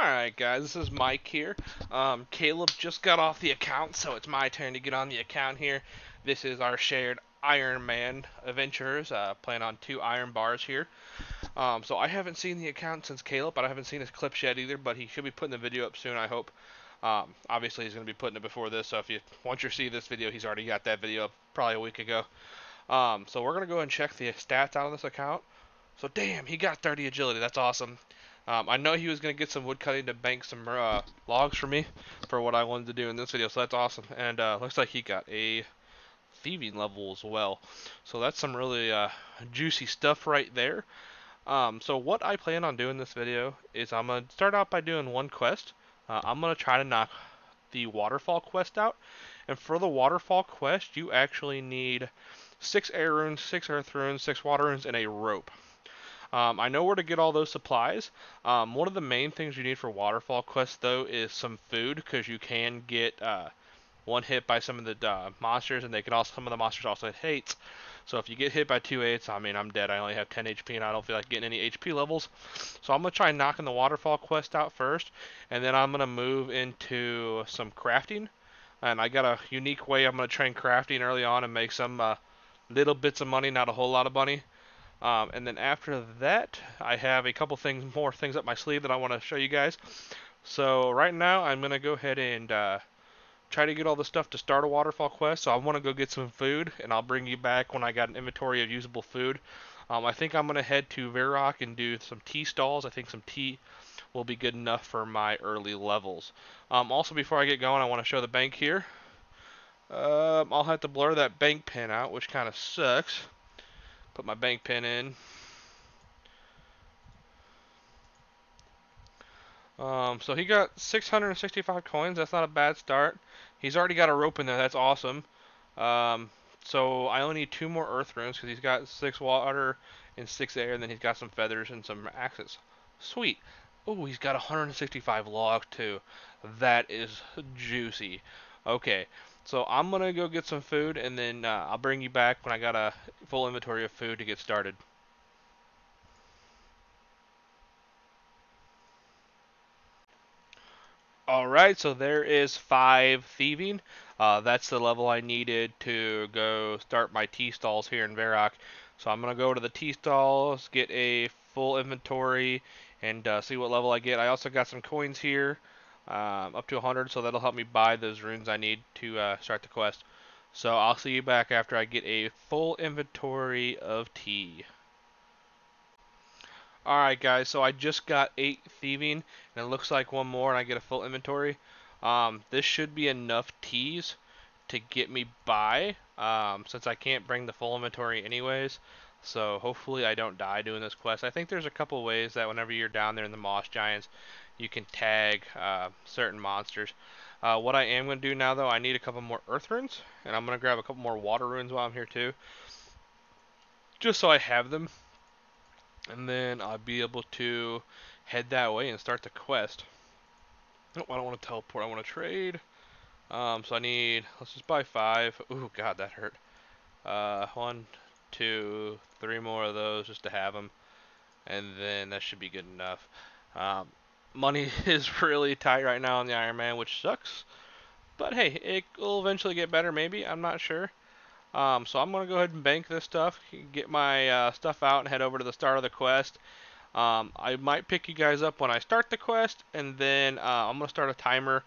Alright guys, this is Mike here. Um, Caleb just got off the account, so it's my turn to get on the account here. This is our shared Iron Man adventures, uh, playing on two iron bars here. Um, so I haven't seen the account since Caleb, but I haven't seen his clips yet either, but he should be putting the video up soon, I hope. Um, obviously he's going to be putting it before this, so if you once you see this video, he's already got that video up probably a week ago. Um, so we're going to go and check the stats out of this account. So damn, he got 30 agility, that's awesome. Um, I know he was going to get some wood cutting to bank some uh, logs for me for what I wanted to do in this video, so that's awesome. And uh, looks like he got a thieving level as well. So that's some really uh, juicy stuff right there. Um, so what I plan on doing this video is I'm going to start out by doing one quest. Uh, I'm going to try to knock the waterfall quest out. And for the waterfall quest, you actually need six air runes, six earth runes, six water runes, and a rope. Um, I know where to get all those supplies. Um, one of the main things you need for Waterfall Quest, though, is some food, because you can get uh, one hit by some of the uh, monsters, and they can also some of the monsters also hit hates. So if you get hit by two eights, I mean, I'm dead. I only have 10 HP, and I don't feel like getting any HP levels. So I'm going to try knocking the Waterfall Quest out first, and then I'm going to move into some crafting. And I got a unique way I'm going to train crafting early on and make some uh, little bits of money, not a whole lot of money. Um, and then after that, I have a couple things, more things up my sleeve that I want to show you guys. So right now, I'm going to go ahead and uh, try to get all the stuff to start a waterfall quest. So I want to go get some food, and I'll bring you back when I got an inventory of usable food. Um, I think I'm going to head to Varrock and do some tea stalls. I think some tea will be good enough for my early levels. Um, also, before I get going, I want to show the bank here. Um, I'll have to blur that bank pin out, which kind of sucks. Put my bank pin in. Um, so he got 665 coins. That's not a bad start. He's already got a rope in there. That's awesome. Um, so I only need two more earth runes because he's got six water and six air, and then he's got some feathers and some axes. Sweet. Oh, he's got 165 log too. That is juicy. Okay, so I'm going to go get some food, and then uh, I'll bring you back when I got a full inventory of food to get started. Alright, so there is 5 thieving. Uh, that's the level I needed to go start my tea stalls here in Varrock. So I'm going to go to the tea stalls, get a full inventory, and uh, see what level I get. I also got some coins here um, up to 100, so that'll help me buy those runes I need to uh, start the quest. So I'll see you back after I get a full inventory of tea. Alright guys, so I just got 8 thieving, and it looks like one more and I get a full inventory. Um, this should be enough teas to get me by, um, since I can't bring the full inventory anyways. So hopefully I don't die doing this quest. I think there's a couple ways that whenever you're down there in the Moss Giants, you can tag uh, certain monsters. Uh, what I am going to do now, though, I need a couple more earth runes, and I'm going to grab a couple more water runes while I'm here, too. Just so I have them. And then I'll be able to head that way and start the quest. Oh, I don't want to teleport, I want to trade. Um, so I need, let's just buy five. Ooh, God, that hurt. Uh, one, two, three more of those just to have them. And then that should be good enough. Um, money is really tight right now on the Iron Man, which sucks. But hey, it will eventually get better, maybe. I'm not sure. Um, so I'm going to go ahead and bank this stuff, get my uh, stuff out, and head over to the start of the quest. Um, I might pick you guys up when I start the quest, and then uh, I'm going to start a timer,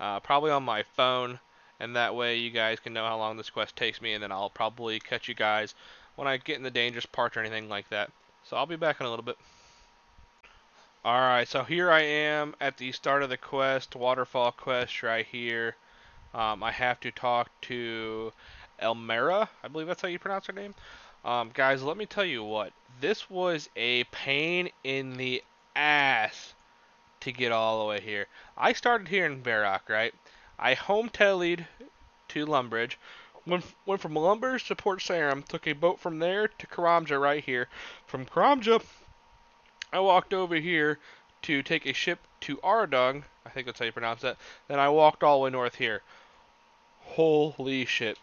uh, probably on my phone, and that way you guys can know how long this quest takes me, and then I'll probably catch you guys when I get in the dangerous parts or anything like that. So I'll be back in a little bit. Alright, so here I am at the start of the quest, waterfall quest right here. Um, I have to talk to Elmera, I believe that's how you pronounce her name. Um, guys, let me tell you what, this was a pain in the ass to get all the way here. I started here in Varrock, right? I home tellied to Lumbridge, went, went from Lumbridge to Port Sarim, took a boat from there to Karamja right here. From Karamja I walked over here to take a ship to Ardung. I think that's how you pronounce that. Then I walked all the way north here. Holy shit.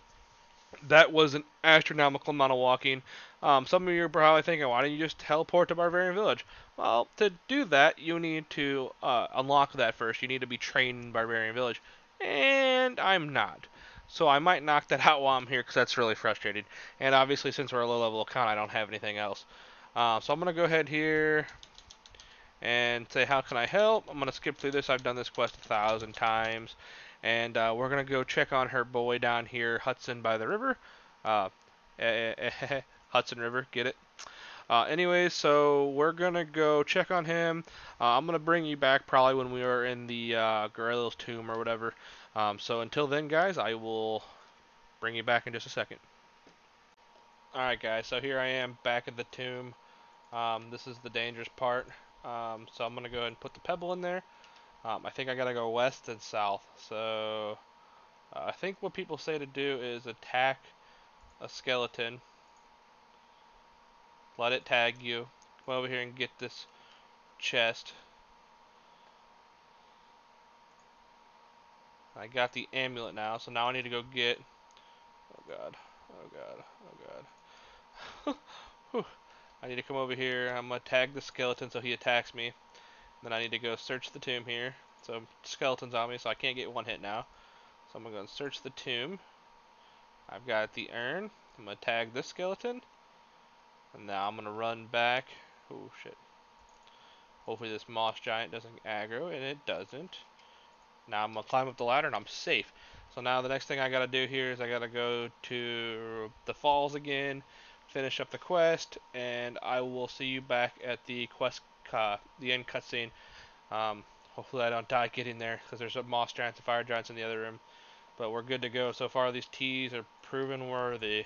That was an astronomical amount of walking. Um, some of you are probably thinking, why don't you just teleport to Barbarian Village? Well, to do that, you need to uh, unlock that first. You need to be trained in Barbarian Village, and I'm not. So I might knock that out while I'm here because that's really frustrating. And obviously, since we're a low-level account, I don't have anything else. Uh, so I'm going to go ahead here and say, how can I help? I'm going to skip through this. I've done this quest a thousand times. And uh, we're going to go check on her boy down here, Hudson by the river. Uh, eh, eh, eh, Hudson River, get it? Uh, anyways, so we're gonna go check on him. Uh, I'm gonna bring you back probably when we are in the uh, Garello's tomb or whatever. Um, so until then, guys, I will bring you back in just a second. Alright, guys, so here I am back at the tomb. Um, this is the dangerous part. Um, so I'm gonna go ahead and put the pebble in there. Um, I think I gotta go west and south. So uh, I think what people say to do is attack a skeleton let it tag you. Come over here and get this chest. I got the amulet now, so now I need to go get... Oh god, oh god, oh god. I need to come over here, I'm going to tag the skeleton so he attacks me. Then I need to go search the tomb here. So skeleton's on me, so I can't get one hit now. So I'm going to go and search the tomb. I've got the urn. I'm going to tag this skeleton. And now I'm going to run back. Oh, shit. Hopefully this moss giant doesn't aggro, and it doesn't. Now I'm going to climb up the ladder, and I'm safe. So now the next thing I got to do here is I got to go to the falls again, finish up the quest, and I will see you back at the quest, uh, the end cutscene. Um, hopefully I don't die getting there, because there's moss giants and fire giants in the other room. But we're good to go. So far these teas are proven worthy.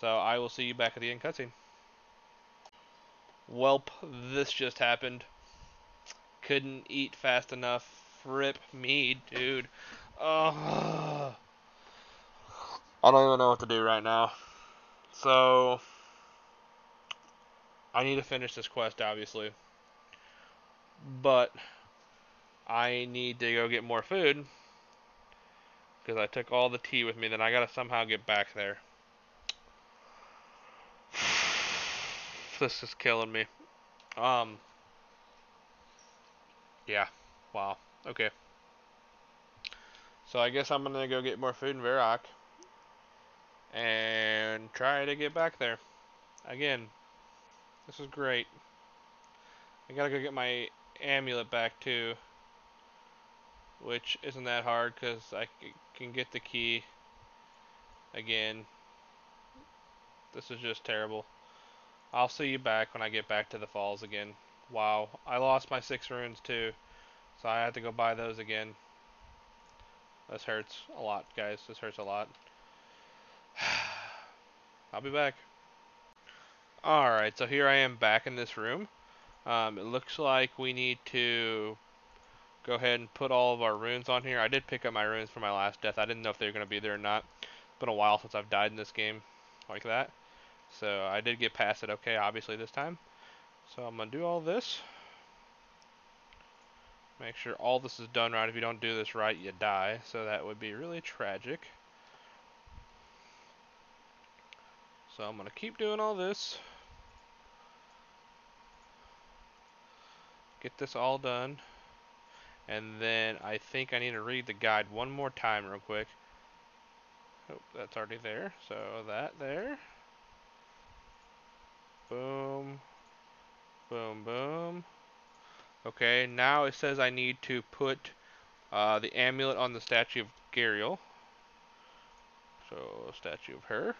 So I will see you back at the end cutscene. Welp, this just happened. Couldn't eat fast enough. Rip me, dude. Ugh. I don't even know what to do right now. So, I need to finish this quest, obviously. But, I need to go get more food. Because I took all the tea with me, then I gotta somehow get back there. This is killing me. Um. Yeah. Wow. Okay. So I guess I'm gonna go get more food in Varrock. And try to get back there. Again. This is great. I gotta go get my amulet back too. Which isn't that hard because I can get the key again. This is just terrible. I'll see you back when I get back to the falls again. Wow, I lost my six runes too, so I had to go buy those again. This hurts a lot, guys. This hurts a lot. I'll be back. Alright, so here I am back in this room. Um, it looks like we need to go ahead and put all of our runes on here. I did pick up my runes for my last death. I didn't know if they were going to be there or not. It's been a while since I've died in this game like that. So I did get past it okay, obviously, this time. So I'm going to do all this. Make sure all this is done right. If you don't do this right, you die. So that would be really tragic. So I'm going to keep doing all this. Get this all done. And then I think I need to read the guide one more time real quick. Oh, that's already there. So that there. Boom. Boom, boom. Okay, now it says I need to put uh, the amulet on the statue of Gariel. So, statue of her.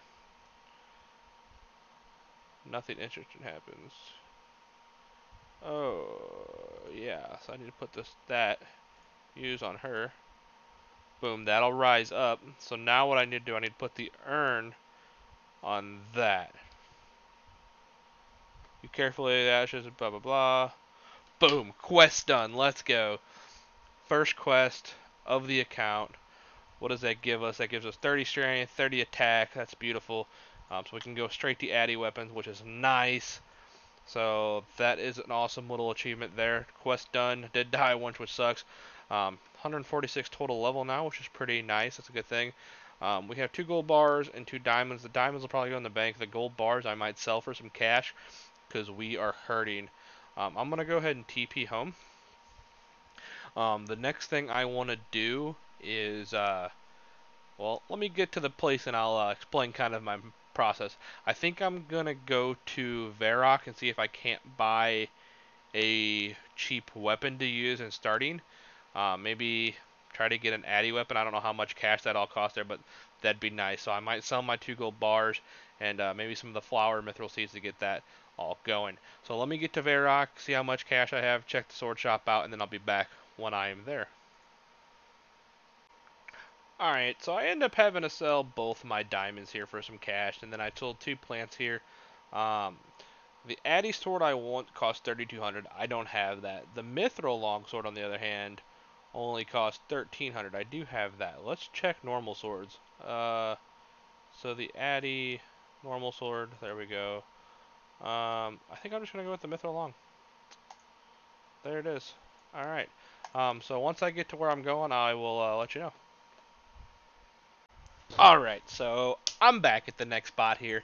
Nothing interesting happens. Oh, yeah. So I need to put this that use on her. Boom, that'll rise up. So now what I need to do, I need to put the urn on that. You carefully the ashes, blah blah blah. Boom, quest done. Let's go. First quest of the account. What does that give us? That gives us 30 strength, 30 attack. That's beautiful. Um, so we can go straight to Addy weapons, which is nice. So that is an awesome little achievement there. Quest done. Did die once, which sucks. Um, 146 total level now, which is pretty nice. That's a good thing. Um, we have two gold bars and two diamonds. The diamonds will probably go in the bank. The gold bars I might sell for some cash because we are hurting. Um, I'm going to go ahead and TP home. Um, the next thing I want to do is, uh, well, let me get to the place and I'll uh, explain kind of my process. I think I'm going to go to Varrock and see if I can't buy a cheap weapon to use in starting. Uh, maybe try to get an Addy weapon. I don't know how much cash that all costs there, but that'd be nice. So I might sell my two gold bars and uh, maybe some of the flower mithril seeds to get that all going. So let me get to Varrock, see how much cash I have, check the sword shop out, and then I'll be back when I am there. Alright, so I end up having to sell both my diamonds here for some cash, and then I sold two plants here. Um, the Addy sword I want costs 3200 I don't have that. The Mithril longsword, on the other hand, only costs 1300 I do have that. Let's check normal swords. Uh, so the Addy normal sword, there we go. Um, I think I'm just going to go with the Mithril Long. There it is. Alright. Um, so once I get to where I'm going, I will uh, let you know. Alright, so I'm back at the next spot here.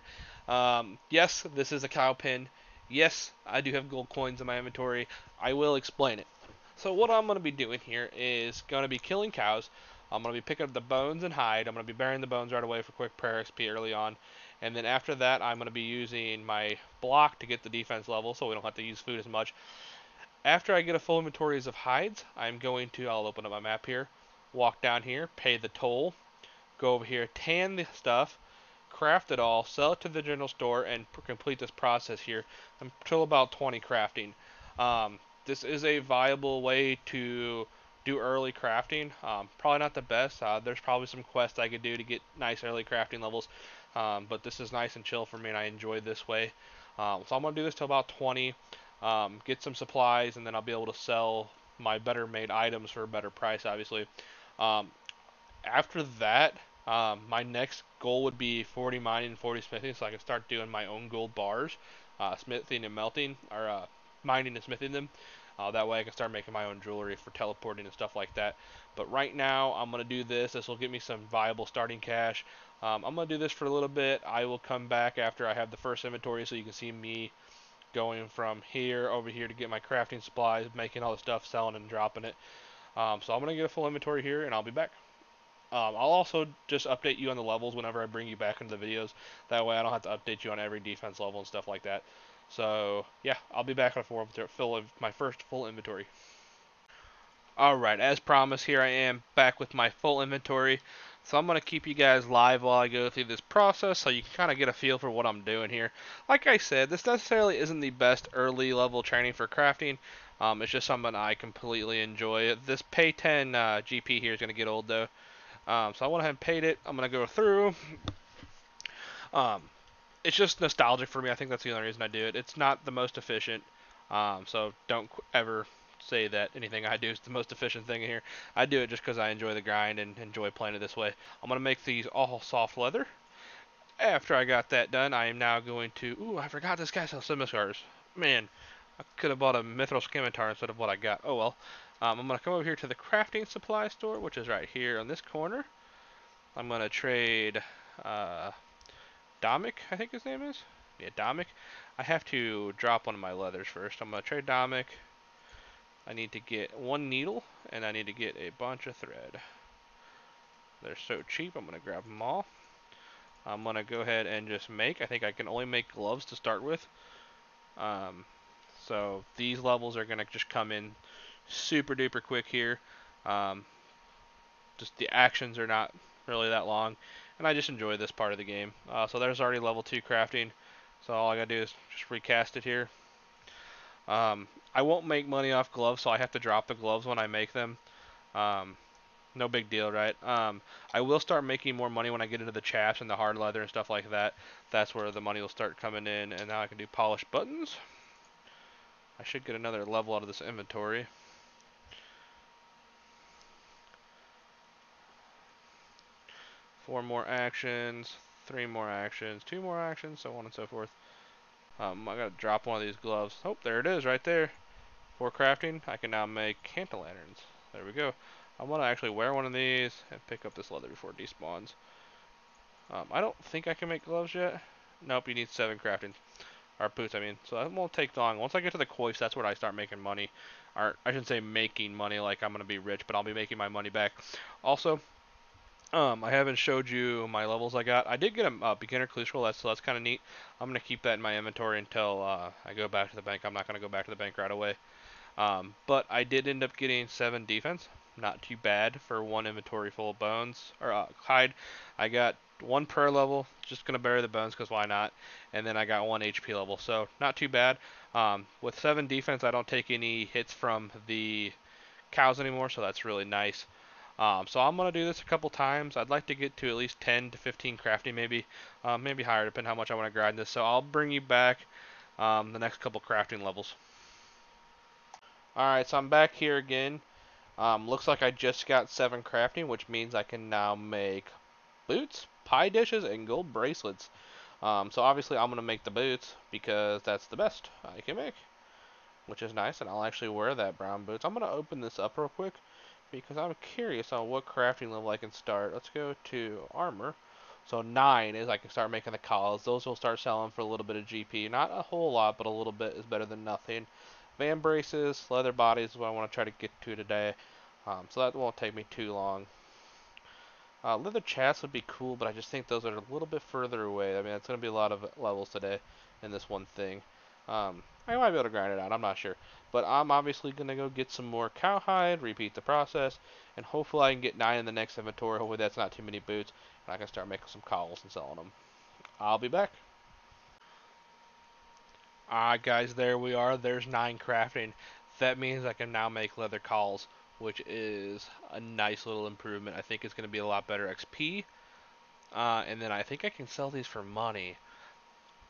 Um, yes, this is a cow pen. Yes, I do have gold coins in my inventory. I will explain it. So what I'm going to be doing here is going to be killing cows. I'm going to be picking up the bones and hide. I'm going to be burying the bones right away for quick prayer XP early on. And then after that, I'm going to be using my block to get the defense level so we don't have to use food as much. After I get a full inventory of hides, I'm going to, I'll open up my map here, walk down here, pay the toll, go over here, tan the stuff, craft it all, sell it to the general store, and complete this process here until about 20 crafting. Um, this is a viable way to do early crafting. Um, probably not the best. Uh, there's probably some quests I could do to get nice early crafting levels. Um, but this is nice and chill for me, and I enjoy this way. Um, so I'm going to do this till about 20, um, get some supplies, and then I'll be able to sell my better made items for a better price, obviously. Um, after that, um, my next goal would be 40 mining and 40 smithing, so I can start doing my own gold bars, uh, smithing and melting, or uh, mining and smithing them. Uh, that way I can start making my own jewelry for teleporting and stuff like that. But right now I'm going to do this. This will give me some viable starting cash. Um, I'm going to do this for a little bit. I will come back after I have the first inventory so you can see me going from here over here to get my crafting supplies, making all the stuff, selling and dropping it. Um, so I'm going to get a full inventory here and I'll be back. Um, I'll also just update you on the levels whenever I bring you back into the videos. That way I don't have to update you on every defense level and stuff like that. So yeah, I'll be back on full fill of my first full inventory. Alright, as promised, here I am back with my full inventory. So I'm going to keep you guys live while I go through this process so you can kind of get a feel for what I'm doing here. Like I said, this necessarily isn't the best early level training for crafting. Um, it's just something I completely enjoy. This pay 10 uh, GP here is going to get old though. Um, so I went ahead and paid it. I'm going to go through. Um, it's just nostalgic for me. I think that's the only reason I do it. It's not the most efficient. Um, so don't ever say that anything I do is the most efficient thing here. I do it just because I enjoy the grind and enjoy playing it this way. I'm going to make these all soft leather. After I got that done, I am now going to... Ooh, I forgot this guy sells scimitars. Man, I could have bought a mithril scimitar instead of what I got. Oh well. Um, I'm going to come over here to the crafting supply store, which is right here on this corner. I'm going to trade uh, Dommik, I think his name is. Yeah, Dommik. I have to drop one of my leathers first. I'm going to trade Dommik. I need to get one needle, and I need to get a bunch of thread. They're so cheap, I'm going to grab them all. I'm going to go ahead and just make. I think I can only make gloves to start with. Um, so these levels are going to just come in super duper quick here. Um, just the actions are not really that long, and I just enjoy this part of the game. Uh, so there's already level 2 crafting, so all I gotta do is just recast it here. Um, I won't make money off gloves, so I have to drop the gloves when I make them. Um, no big deal, right? Um, I will start making more money when I get into the chaps and the hard leather and stuff like that. That's where the money will start coming in, and now I can do polished buttons. I should get another level out of this inventory. Four more actions, three more actions, two more actions, so on and so forth. Um, I gotta drop one of these gloves. Oh, there it is, right there. For crafting, I can now make candle lanterns. There we go. I want to actually wear one of these and pick up this leather before it despawns. Um, I don't think I can make gloves yet. Nope, you need seven crafting. Or boots, I mean. So that won't take long. Once I get to the coif, that's where I start making money. Or I shouldn't say making money like I'm going to be rich, but I'll be making my money back. Also, um, I haven't showed you my levels I got. I did get a uh, beginner crucible, that's, so that's kind of neat. I'm going to keep that in my inventory until uh, I go back to the bank. I'm not going to go back to the bank right away. Um, but I did end up getting 7 defense. Not too bad for one inventory full of bones, or uh, hide. I got one per level, just going to bury the bones because why not? And then I got one HP level, so not too bad. Um, with 7 defense, I don't take any hits from the cows anymore, so that's really nice. Um, so I'm going to do this a couple times. I'd like to get to at least 10 to 15 crafting, maybe, um, maybe higher, depending how much I want to grind this. So I'll bring you back um, the next couple crafting levels. Alright, so I'm back here again. Um, looks like I just got 7 crafting, which means I can now make boots, pie dishes, and gold bracelets. Um, so obviously I'm going to make the boots because that's the best I can make, which is nice, and I'll actually wear that brown boots. I'm going to open this up real quick because I'm curious on what crafting level I can start. Let's go to armor. So 9 is I can start making the collars. Those will start selling for a little bit of GP. Not a whole lot, but a little bit is better than nothing. Vambraces, leather bodies is what I want to try to get to today. Um, so that won't take me too long. Uh, leather chaps would be cool, but I just think those are a little bit further away. I mean, it's going to be a lot of levels today in this one thing. Um, I might be able to grind it out, I'm not sure. But I'm obviously going to go get some more cowhide, repeat the process, and hopefully I can get 9 in the next inventory. Hopefully that's not too many boots, and I can start making some cowls and selling them. I'll be back. Ah, guys, there we are. There's 9 crafting. That means I can now make leather cowls which is a nice little improvement. I think it's going to be a lot better XP. Uh, and then I think I can sell these for money.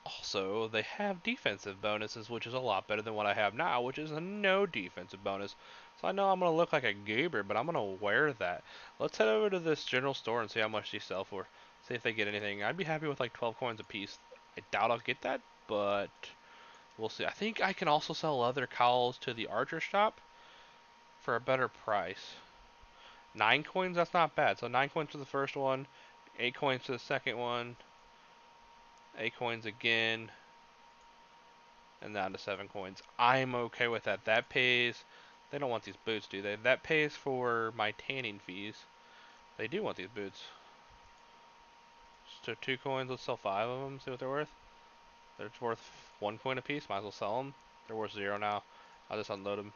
Also, they have defensive bonuses, which is a lot better than what I have now, which is a no defensive bonus. So I know I'm going to look like a goober, but I'm going to wear that. Let's head over to this general store and see how much these sell for. See if they get anything. I'd be happy with like 12 coins a piece. I doubt I'll get that, but we'll see. I think I can also sell leather cowls to the archer shop for a better price. Nine coins, that's not bad. So nine coins for the first one, eight coins for the second one, eight coins again, and down to seven coins. I'm okay with that. That pays, they don't want these boots, do they? That pays for my tanning fees. They do want these boots. So two coins, let's sell five of them, see what they're worth. They're worth one coin a piece, might as well sell them. They're worth zero now. I'll just unload them.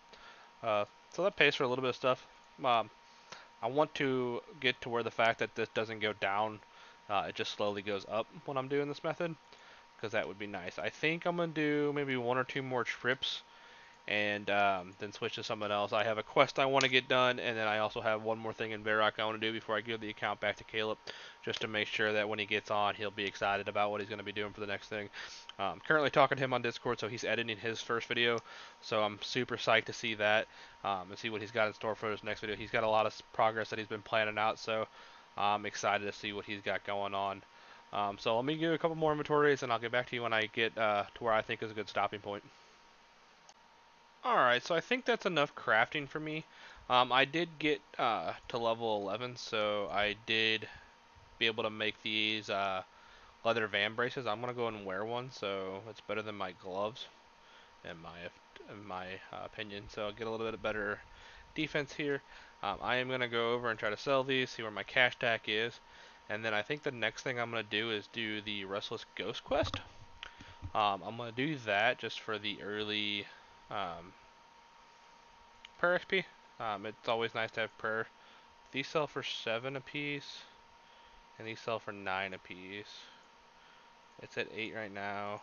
Uh, so that pays for a little bit of stuff. Um, I want to get to where the fact that this doesn't go down, uh, it just slowly goes up when I'm doing this method, because that would be nice. I think I'm going to do maybe one or two more trips and um, then switch to something else. I have a quest I want to get done, and then I also have one more thing in Varrock I want to do before I give the account back to Caleb, just to make sure that when he gets on, he'll be excited about what he's going to be doing for the next thing. Um, currently talking to him on Discord, so he's editing his first video, so I'm super psyched to see that um, and see what he's got in store for his next video. He's got a lot of progress that he's been planning out, so I'm excited to see what he's got going on. Um, so let me give a couple more inventories, and I'll get back to you when I get uh, to where I think is a good stopping point. Alright, so I think that's enough crafting for me. Um, I did get uh, to level 11, so I did be able to make these uh, leather vambraces. I'm going to go and wear one, so it's better than my gloves, in my, in my uh, opinion. So I'll get a little bit better defense here. Um, I am going to go over and try to sell these, see where my cash stack is. And then I think the next thing I'm going to do is do the Restless Ghost quest. Um, I'm going to do that just for the early um, prayer XP. Um, it's always nice to have prayer. These sell for 7 apiece, and these sell for 9 apiece. It's at 8 right now.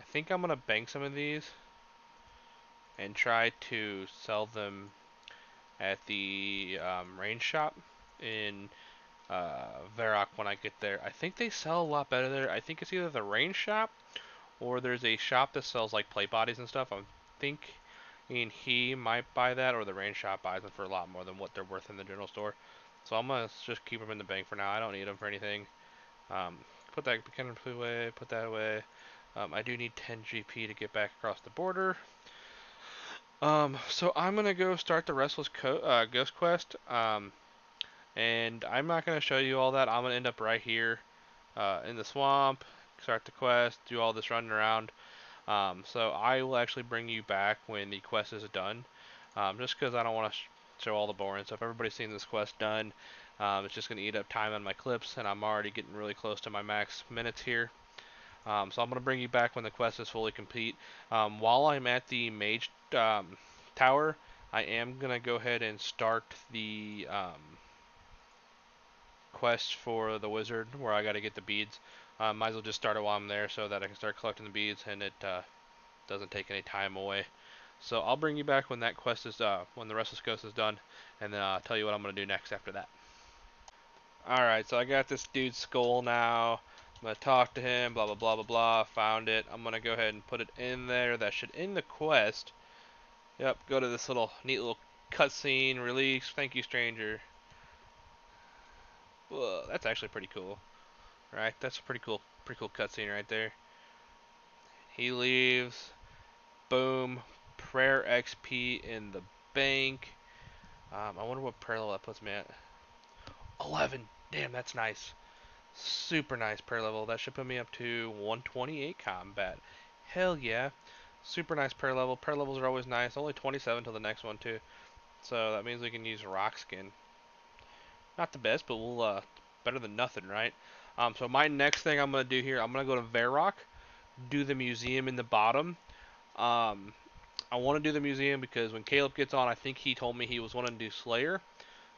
I think I'm going to bank some of these and try to sell them at the um, range shop in uh, Varrock when I get there. I think they sell a lot better there. I think it's either the range shop or there's a shop that sells like plate bodies and stuff. I think and he might buy that, or the range shop buys them for a lot more than what they're worth in the general store. So I'm gonna just keep them in the bank for now. I don't need them for anything. Um, put that away. Put that away. Um, I do need 10 GP to get back across the border. Um, so I'm gonna go start the Restless Co uh, Ghost Quest. Um, And I'm not going to show you all that. I'm to end up right here uh, in the swamp, start the quest, do all this running around. Um, so I will actually bring you back when the quest is done, um, just because I don't want to sh show all the boring stuff. Everybody's seen this quest done. Um, it's just going to eat up time on my clips, and I'm already getting really close to my max minutes here. Um, so I'm going to bring you back when the quest is fully complete. Um, while I'm at the mage um, tower, I am going to go ahead and start the um, quest for the wizard where I got to get the beads. Uh, might as well just start it while I'm there so that I can start collecting the beads and it uh, doesn't take any time away. So I'll bring you back when that quest is, uh, when the rest of this quest is done, and then I'll tell you what I'm going to do next after that. Alright, so I got this dude's skull now. I'm going to talk to him, blah, blah, blah, blah, blah. Found it. I'm going to go ahead and put it in there. That should end the quest. Yep, go to this little neat little cutscene, release, thank you, stranger. Whoa, that's actually pretty cool. Right, that's a pretty cool, pretty cool cutscene right there. He leaves. Boom. Prayer XP in the bank. Um, I wonder what prayer level that puts me at. 11. Damn, that's nice. Super nice prayer level. That should put me up to 128 combat. Hell yeah. Super nice prayer level. Prayer levels are always nice. Only 27 till the next one too. So that means we can use rock skin. Not the best, but we'll uh, better than nothing, right? Um, so my next thing I'm gonna do here, I'm gonna go to Varrock, do the museum in the bottom. Um, I want to do the museum because when Caleb gets on, I think he told me he was wanting to do Slayer.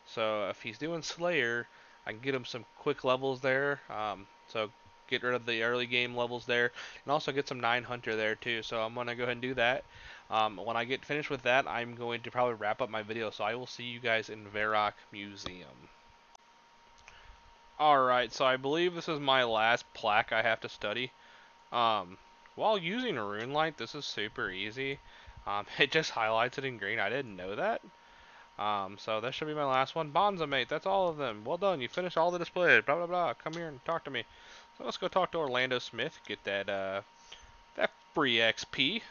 So if he's doing Slayer, I can get him some quick levels there. Um, so get rid of the early game levels there, and also get some 9 Hunter there too. So I'm gonna go ahead and do that. Um, when I get finished with that, I'm going to probably wrap up my video. So I will see you guys in Varrock Museum. Alright, so I believe this is my last plaque I have to study. Um, while using a rune light, this is super easy. Um, it just highlights it in green. I didn't know that. Um, so that should be my last one. Bonza mate, that's all of them. Well done, you finished all the displays. Blah blah blah. Come here and talk to me. So let's go talk to Orlando Smith. Get that uh, that free XP.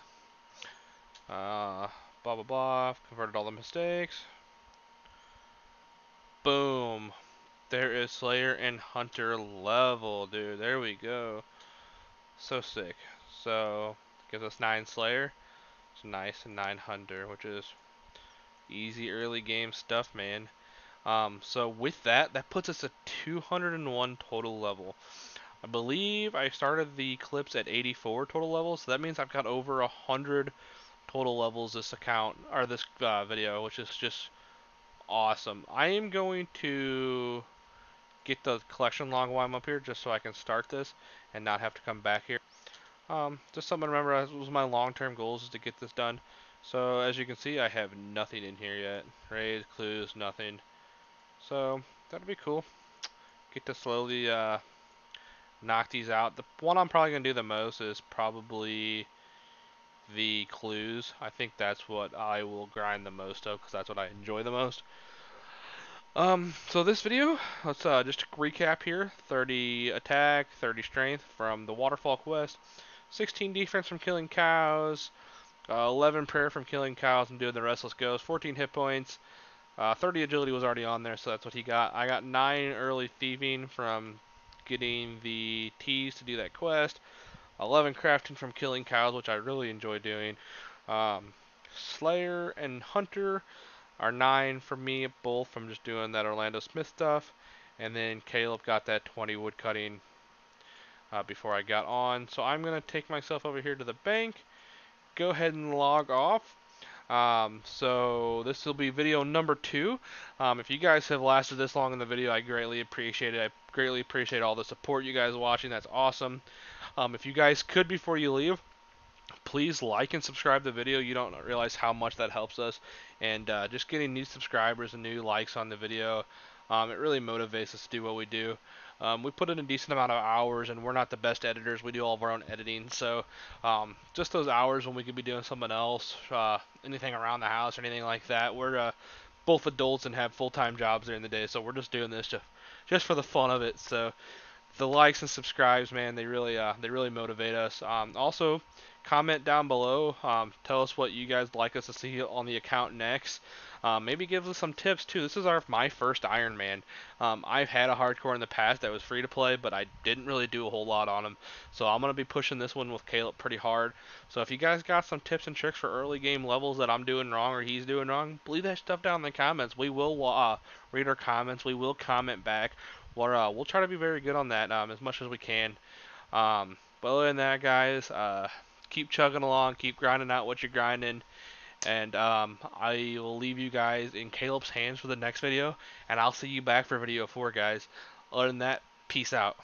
Uh, blah blah blah. Converted all the mistakes. Boom. There is Slayer and Hunter level, dude. There we go. So sick. So gives us nine Slayer. It's nice and nine Hunter, which is Easy early game stuff, man. Um, so with that, that puts us at 201 total level. I believe I started the clips at 84 total levels, so that means I've got over 100 total levels this account, or this uh, video, which is just awesome. I am going to get the collection log while I'm up here, just so I can start this and not have to come back here. Um, just something to remember, that was my long-term goals is to get this done. So as you can see, I have nothing in here yet. Raids, clues, nothing. So that'll be cool. Get to slowly uh, knock these out. The one I'm probably going to do the most is probably the clues. I think that's what I will grind the most of because that's what I enjoy the most. Um, so this video, let's uh, just recap here. 30 attack, 30 strength from the Waterfall quest, 16 defense from killing cows, uh, 11 prayer from killing cows and doing the restless ghost. 14 hit points. Uh, 30 agility was already on there, so that's what he got. I got 9 early thieving from getting the teas to do that quest. 11 crafting from killing cows, which I really enjoy doing. Um, Slayer and Hunter are 9 for me, both from just doing that Orlando Smith stuff. And then Caleb got that 20 wood cutting uh, before I got on. So I'm going to take myself over here to the bank go ahead and log off. Um, so this will be video number two. Um, if you guys have lasted this long in the video, I greatly appreciate it. I greatly appreciate all the support you guys watching. That's awesome. Um, if you guys could, before you leave, please like and subscribe the video. You don't realize how much that helps us. And uh, just getting new subscribers and new likes on the video, um, it really motivates us to do what we do. Um, we put in a decent amount of hours, and we're not the best editors. We do all of our own editing, so um, just those hours when we could be doing something else, uh, anything around the house or anything like that. We're uh, both adults and have full-time jobs during the day, so we're just doing this just just for the fun of it. So the likes and subscribes, man, they really uh, they really motivate us. Um, also, comment down below. Um, tell us what you guys like us to see on the account next. Um, maybe give us some tips too. This is our my first Iron Man. Um, I've had a hardcore in the past that was free to play, but I didn't really do a whole lot on him. So I'm gonna be pushing this one with Caleb pretty hard. So if you guys got some tips and tricks for early game levels that I'm doing wrong or he's doing wrong, leave that stuff down in the comments. We will uh, read our comments. We will comment back. We'll, uh, we'll try to be very good on that um, as much as we can. Um, but other than that, guys, uh, keep chugging along, keep grinding out what you're grinding. And um, I will leave you guys in Caleb's hands for the next video, and I'll see you back for video 4, guys. Other than that, peace out.